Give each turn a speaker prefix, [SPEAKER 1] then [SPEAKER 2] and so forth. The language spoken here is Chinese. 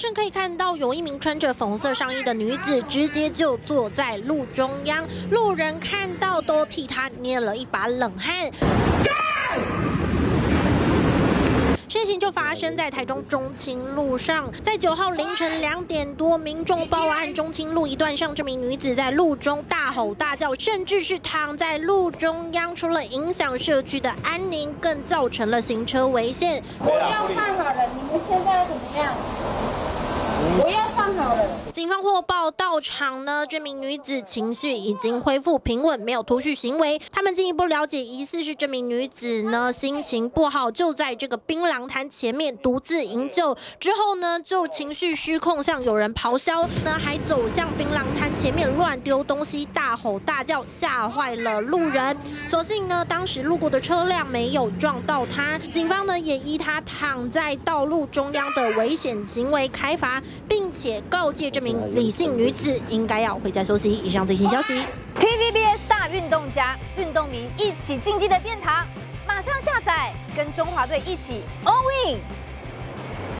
[SPEAKER 1] 生可以看到，有一名穿着粉红色上衣的女子，直接就坐在路中央，路人看到都替她捏了一把冷汗。事情就发生在台中中清路上，在九号凌晨两点多，民众报案中清路一段上，这名女子在路中大吼大叫，甚至是躺在路中央，除了影响社区的安宁，更造成了行车危险。
[SPEAKER 2] 我要看好了，你们现在怎么样？
[SPEAKER 1] 警方获报到场呢，这名女子情绪已经恢复平稳，没有突袭行为。他们进一步了解，疑似是这名女子呢心情不好，就在这个槟榔摊前面独自饮酒，之后呢就情绪失控，向有人咆哮，呢还走向槟榔摊前面乱丢东西，大吼大叫，吓坏了路人。所幸呢，当时路过的车辆没有撞到她。警方呢也依她躺在道路中央的危险行为开罚。并且告诫这名李姓女子应该要回家休息。以上最新消息
[SPEAKER 3] ，TVBS 大运动家，运动迷一起竞技的殿堂，马上下载，跟中华队一起 All In。